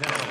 Now,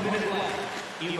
Eight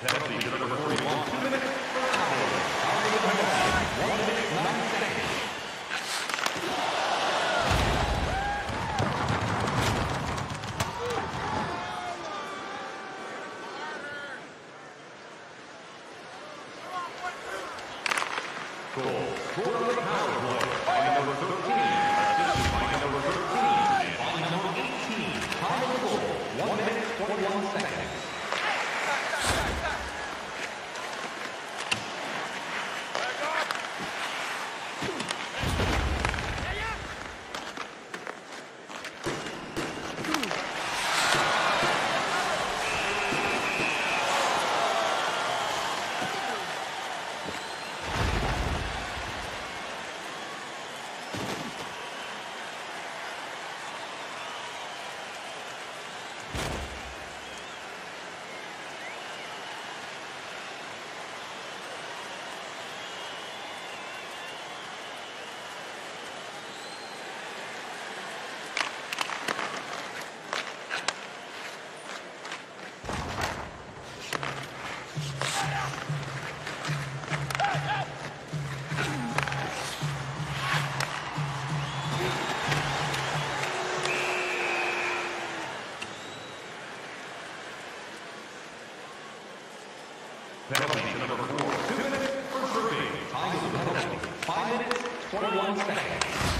Penalty Penalty number four, two minutes for tripping. Time of the penalty, five minutes, 21 seconds.